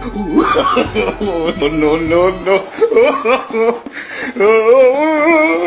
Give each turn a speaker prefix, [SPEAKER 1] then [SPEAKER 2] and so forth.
[SPEAKER 1] Oh, no, no, no, no.